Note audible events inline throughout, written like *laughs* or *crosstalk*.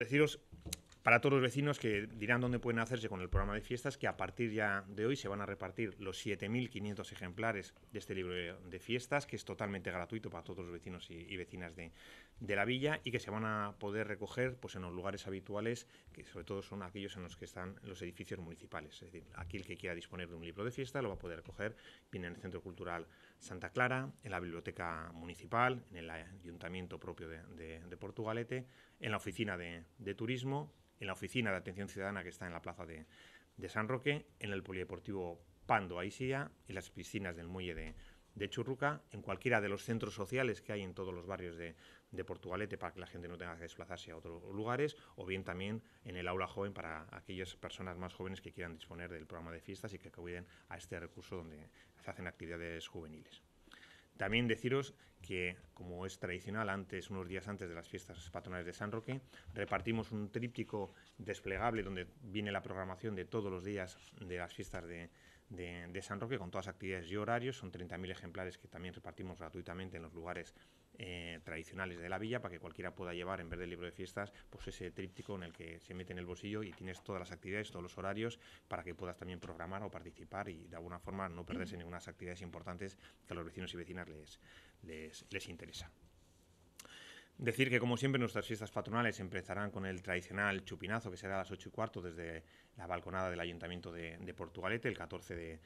Deciros para todos los vecinos que dirán dónde pueden hacerse con el programa de fiestas, que a partir ya de hoy se van a repartir los 7.500 ejemplares de este libro de fiestas, que es totalmente gratuito para todos los vecinos y, vecinas de, la villa y que se van a poder recoger pues, en los lugares habituales, que sobre todo son aquellos en los que están los edificios municipales. Es decir, aquí el que quiera disponer de un libro de fiesta lo va a poder recoger bien en el Centro Cultural Santa Clara, en la Biblioteca Municipal, en el Ayuntamiento propio de, Portugalete, en la Oficina de, de Turismo en la oficina de atención ciudadana que está en la plaza de, San Roque, en el polideportivo Pando Aisía, en las piscinas del muelle de, Churruca, en cualquiera de los centros sociales que hay en todos los barrios de, Portugalete para que la gente no tenga que desplazarse a otros lugares, o bien también en el aula joven para aquellas personas más jóvenes que quieran disponer del programa de fiestas y que acuden a este recurso donde se hacen actividades juveniles. También deciros que, como es tradicional, antes, unos días antes de las fiestas patronales de San Roque, repartimos un tríptico desplegable donde viene la programación de todos los días de las fiestas de, de, San Roque con todas las actividades y horarios. Son 30.000 ejemplares que también repartimos gratuitamente en los lugares eh, tradicionales de la villa para que cualquiera pueda llevar, en vez del libro de fiestas, pues ese tríptico en el que se mete en el bolsillo y tienes todas las actividades, todos los horarios para que puedas también programar o participar y de alguna forma no perderse *clears throat* ninguna actividades importantes que a los vecinos y vecinas les, les, les interesa. Decir que, como siempre, nuestras fiestas patronales empezarán con el tradicional chupinazo, que será a las 8 y cuarto desde la balconada del Ayuntamiento de, de Portugalete, el 14 de,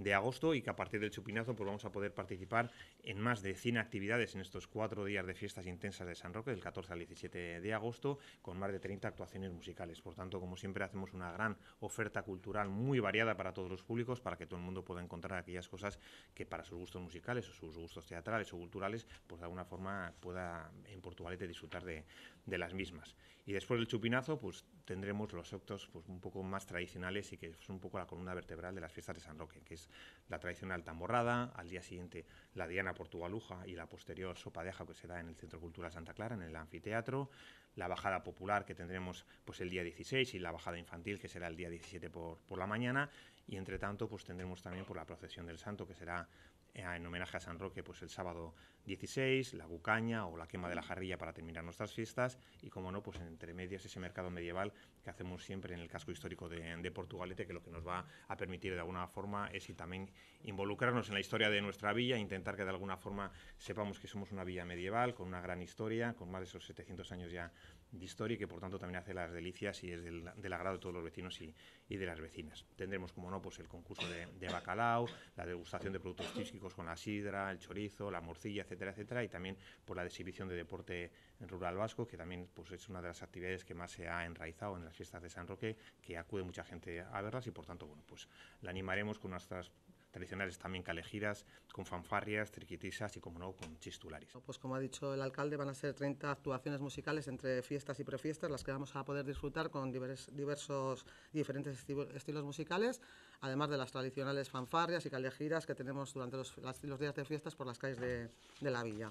de agosto y que a partir del chupinazo pues vamos a poder participar en más de 100 actividades en estos cuatro días de fiestas intensas de San Roque, del 14 al 17 de agosto, con más de 30 actuaciones musicales. Por tanto, como siempre, hacemos una gran oferta cultural muy variada para todos los públicos, para que todo el mundo pueda encontrar aquellas cosas que para sus gustos musicales o sus gustos teatrales o culturales, pues de alguna forma pueda en Portugalete disfrutar de, de las mismas. Y después del chupinazo, pues tendremos los actos pues, un poco más tradicionales y que es un poco la columna vertebral de las fiestas de San Roque, que es la tradicional tamborrada, al día siguiente la Diana Portugaluja y la posterior sopa de aja que se da en el Centro Cultural Santa Clara, en el anfiteatro, la bajada popular que tendremos pues el día 16 y la bajada infantil que será el día 17 por, por la mañana. Y entre tanto pues tendremos también por la procesión del santo que será en homenaje a San Roque pues el sábado 16, la bucaña o la quema de la jarrilla para terminar nuestras fiestas. Y como no pues entre medias ese mercado medieval que hacemos siempre en el casco histórico de, de, Portugalete que lo que nos va a permitir de alguna forma es y también involucrarnos en la historia de nuestra villa intentar que de alguna forma sepamos que somos una villa medieval con una gran historia con más de esos 700 años ya de historia y que por tanto también hace las delicias y es del, agrado de todos los vecinos y, de las vecinas. Tendremos, como no, pues el concurso de, bacalao, la degustación de productos típicos con la sidra, el chorizo, la morcilla, etcétera, etcétera, y también por la exhibición de deporte rural vasco, que también pues, es una de las actividades que más se ha enraizado en las fiestas de San Roque, que acude mucha gente a verlas y por tanto, bueno, pues la animaremos con nuestras tradicionales también calejiras, con fanfarrias, triquitisas y, como no, con chistularis. Pues como ha dicho el alcalde, van a ser 30 actuaciones musicales entre fiestas y prefiestas, las que vamos a poder disfrutar con diversos, diferentes estilos musicales, además de las tradicionales fanfarrias y calejiras que tenemos durante los, días de fiestas por las calles de, de la villa.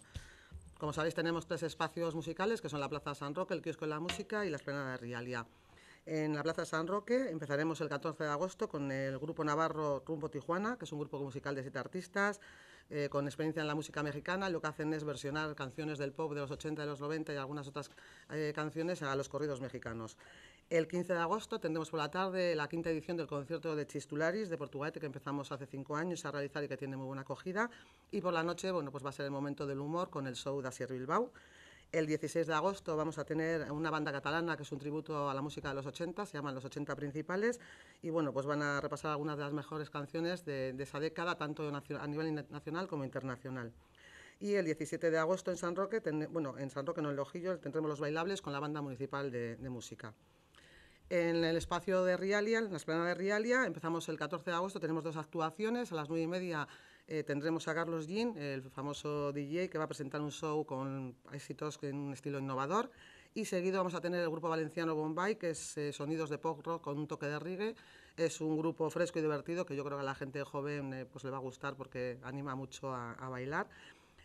Como sabéis, tenemos tres espacios musicales, que son la Plaza San Roque, el Kiosco de la Música y la Esplanada de Rialia. En la Plaza San Roque empezaremos el 14 de agosto con el grupo navarro Rumbo Tijuana, que es un grupo musical de siete artistas eh, con experiencia en la música mexicana. Lo que hacen es versionar canciones del pop de los 80 y los 90 y algunas otras eh, canciones a los corridos mexicanos. El 15 de agosto tendremos por la tarde la quinta edición del concierto de Chistularis de Portugal, que empezamos hace cinco años a realizar y que tiene muy buena acogida. Y por la noche, bueno, pues va a ser el momento del humor con el show de Asier Bilbao. El 16 de agosto vamos a tener una banda catalana que es un tributo a la música de los 80, se llaman Los 80 Principales, y bueno, pues van a repasar algunas de las mejores canciones de, esa década, tanto a nivel nacional como internacional. Y el 17 de agosto en San Roque, bueno, en San Roque, no en Lojillo, tendremos los bailables con la banda municipal de, de música. En el espacio de Rialia, en la esplanada de Rialia, empezamos el 14 de agosto, tenemos dos actuaciones, a las 9 y media eh, tendremos a Carlos Jean, el famoso DJ, que va a presentar un show con éxitos en un estilo innovador. Y seguido vamos a tener el grupo valenciano Bombay, que es eh, sonidos de pop rock con un toque de reggae. Es un grupo fresco y divertido que yo creo que a la gente joven eh, pues le va a gustar porque anima mucho a, bailar.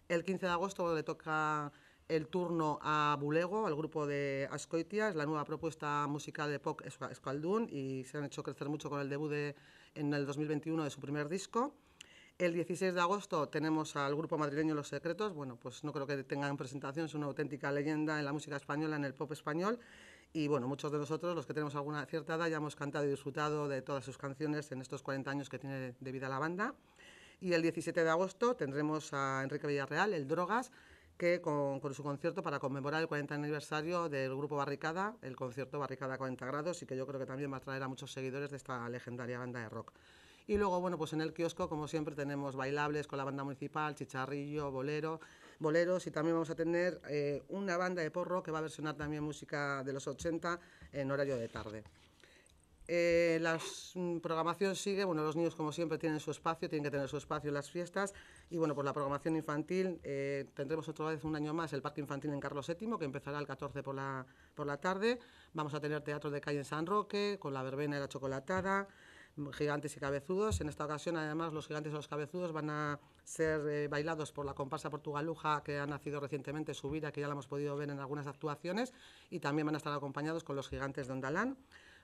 El 15 de agosto le toca el turno a Bulego, al grupo de Ascoitia, es la nueva propuesta musical de pop Escaldún y se han hecho crecer mucho con el debut de, en el 2021 de su primer disco. El 16 de agosto tenemos al grupo madrileño Los Secretos. Bueno, pues no creo que tengan presentación, es una auténtica leyenda en la música española, en el pop español. Y bueno, muchos de nosotros, los que tenemos alguna cierta edad, ya hemos cantado y disfrutado de todas sus canciones en estos 40 años que tiene de vida la banda. Y el 17 de agosto tendremos a Enrique Villarreal, el Drogas, que con, su concierto para conmemorar el 40 aniversario del grupo Barricada, el concierto Barricada 40 grados, y que yo creo que también va a traer a muchos seguidores de esta legendaria banda de rock. Y luego, bueno, pues en el kiosco, como siempre, tenemos bailables con la banda municipal, chicharrillo, bolero, boleros, y también vamos a tener eh, una banda de porro que va a versionar también música de los 80 en horario de tarde. Eh, la mm, programación sigue, bueno, los niños como siempre tienen su espacio, tienen que tener su espacio en las fiestas. Y bueno, pues la programación infantil, eh, tendremos otra vez un año más el Parque Infantil en Carlos VII, que empezará el 14 por la, por la tarde, vamos a tener teatro de calle en San Roque, con la verbena y la chocolatada, gigantes y cabezudos, en esta ocasión además los gigantes y los cabezudos van a ser eh, bailados por la comparsa portugaluja que ha nacido recientemente, su vida, que ya la hemos podido ver en algunas actuaciones y también van a estar acompañados con los gigantes de Ondalán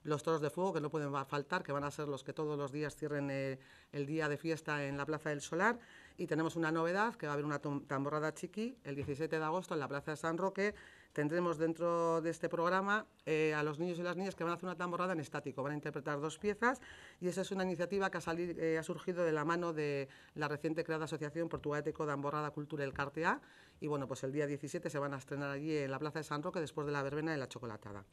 los toros de fuego, que no pueden faltar, que van a ser los que todos los días cierren eh, el día de fiesta en la Plaza del Solar. Y tenemos una novedad, que va a haber una tamborrada chiqui el 17 de agosto en la Plaza de San Roque. Tendremos dentro de este programa eh, a los niños y las niñas que van a hacer una tamborrada en estático. Van a interpretar dos piezas y esa es una iniciativa que ha, eh, ha surgido de la mano de la reciente creada asociación Portugalete de Amborrada Cultura El Cartea. Y bueno, pues el día 17 se van a estrenar allí en la Plaza de San Roque después de la verbena de la chocolatada.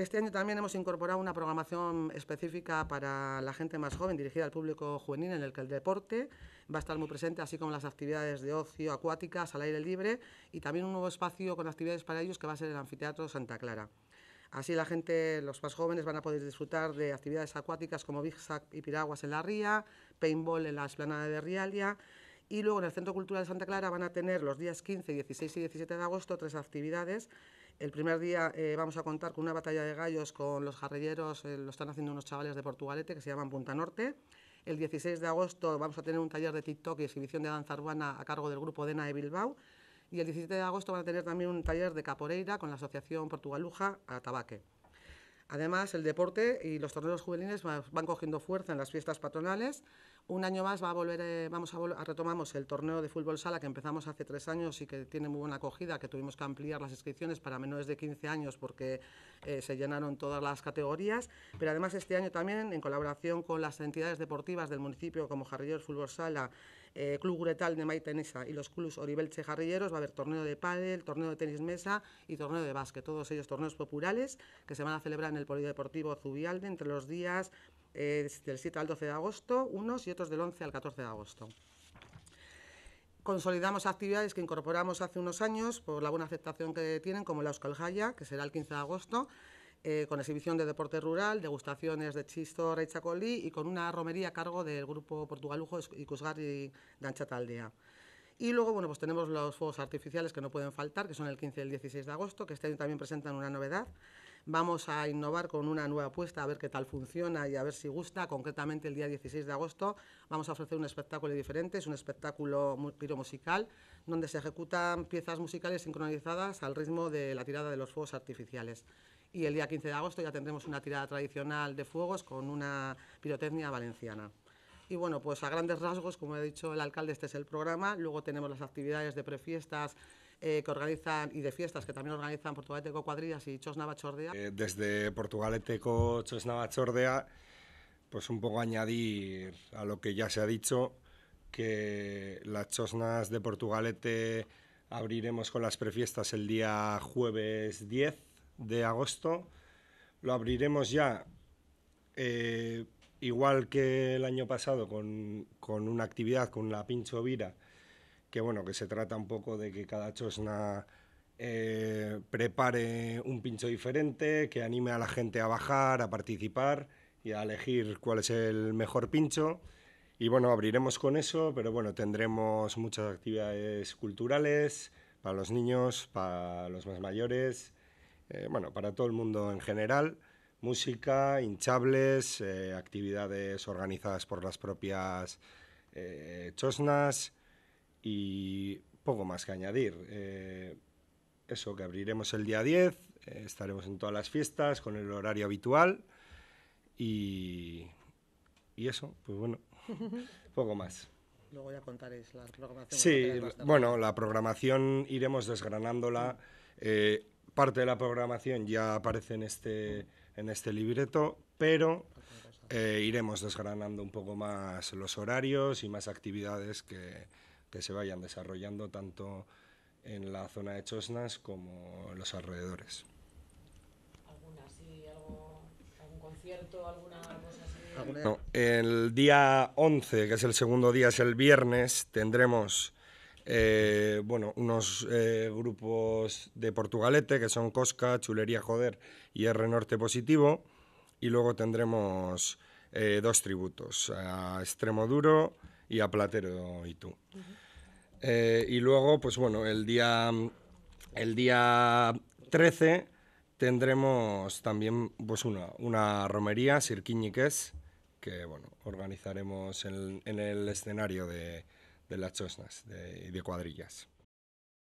Este año también hemos incorporado una programación específica para la gente más joven, dirigida al público juvenil, en el que el deporte va a estar muy presente, así como las actividades de ocio acuáticas al aire libre y también un nuevo espacio con actividades para ellos que va a ser el Anfiteatro Santa Clara. Así la gente, los más jóvenes, van a poder disfrutar de actividades acuáticas como Big y piraguas en la ría, paintball en la esplanada de Rialia. Y luego en el Centro Cultural de Santa Clara van a tener los días 15, 16 y 17 de agosto tres actividades el primer día eh, vamos a contar con una batalla de gallos con los jarrilleros, eh, lo están haciendo unos chavales de Portugalete que se llaman Punta Norte. El 16 de agosto vamos a tener un taller de TikTok y exhibición de danza urbana a cargo del grupo DENA de Bilbao. Y el 17 de agosto van a tener también un taller de caporeira con la Asociación Portugaluja a Tabaque. Además, el deporte y los torneos juveniles van cogiendo fuerza en las fiestas patronales. Un año más va a volver, eh, vamos a, retomamos el torneo de fútbol sala que empezamos hace tres años y que tiene muy buena acogida, que tuvimos que ampliar las inscripciones para menores de 15 años porque eh, se llenaron todas las categorías. Pero además este año también, en colaboración con las entidades deportivas del municipio como Jarrillos Fútbol Sala, eh, Club Guretal de Maitenesa y los clubs Oribelche Jarrilleros, va a haber torneo de pádel, torneo de tenis mesa y torneo de básquet, todos ellos torneos populares que se van a celebrar en el Polideportivo Zubialde entre los días eh, del 7 al 12 de agosto, unos y otros del 11 al 14 de agosto. Consolidamos actividades que incorporamos hace unos años por la buena aceptación que tienen, como la Euskal que será el 15 de agosto, eh, con exhibición de deporte rural, degustaciones de chisto, y chacolí y con una romería a cargo del grupo portugalujo Ikusgarri de Anchata Y luego, bueno, pues tenemos los fuegos artificiales que no pueden faltar, que son el 15 y el 16 de agosto, que este año también presentan una novedad. Vamos a innovar con una nueva apuesta, a ver qué tal funciona y a ver si gusta. Concretamente, el día 16 de agosto vamos a ofrecer un espectáculo diferente, es un espectáculo musical donde se ejecutan piezas musicales sincronizadas al ritmo de la tirada de los fuegos artificiales. Y el día 15 de agosto ya tendremos una tirada tradicional de fuegos con una pirotecnia valenciana. Y bueno, pues a grandes rasgos, como ha dicho el alcalde, este es el programa. Luego tenemos las actividades de prefiestas eh, que organizan y de fiestas que también organizan Portugaleteco Cuadrillas y Chos Navachordea. Eh, desde Portugaleteco Chos Navachordea, pues un poco añadir a lo que ya se ha dicho, que las Chosnas de Portugalete abriremos con las prefiestas el día jueves 10 de agosto. Lo abriremos ya eh, igual que el año pasado con, con, una actividad con la Pincho Vira que bueno, que se trata un poco de que cada chosna eh, prepare un pincho diferente, que anime a la gente a bajar, a participar y a elegir cuál es el mejor pincho. Y bueno, abriremos con eso, pero bueno, tendremos muchas actividades culturales para los niños, para los más mayores, eh, bueno, para todo el mundo en general. Música, hinchables, eh, actividades organizadas por las propias chosnas, y poco más que añadir. Eh, eso, que abriremos el día 10, eh, estaremos en todas las fiestas con el horario habitual y, y eso, pues bueno, *laughs* poco más. Luego ya contaréis la programación. Sí, bueno, la programación iremos desgranándola. Eh, parte de la programación ya aparece en este, en este libreto, pero eh, iremos desgranando un poco más los horarios y más actividades que, que se vayan desarrollando tanto en la zona de Chosnas como en los alrededores. ¿Alguna, sí, algo, algún concierto, alguna cosa así? ¿Alguna- No, el día 11, que es el segundo día, es el viernes, tendremos eh, bueno, unos eh, grupos de Portugalete, que son Cosca, Chulería Joder y R Norte Positivo, y luego tendremos eh, dos tributos, a Extremo Duro y a Platero y tú. Y luego, pues bueno, el día, el día 13 tendremos también pues una, una romería, Sirquiñiques, que bueno, organizaremos en, en el escenario de, de las Chosnas de, de cuadrillas.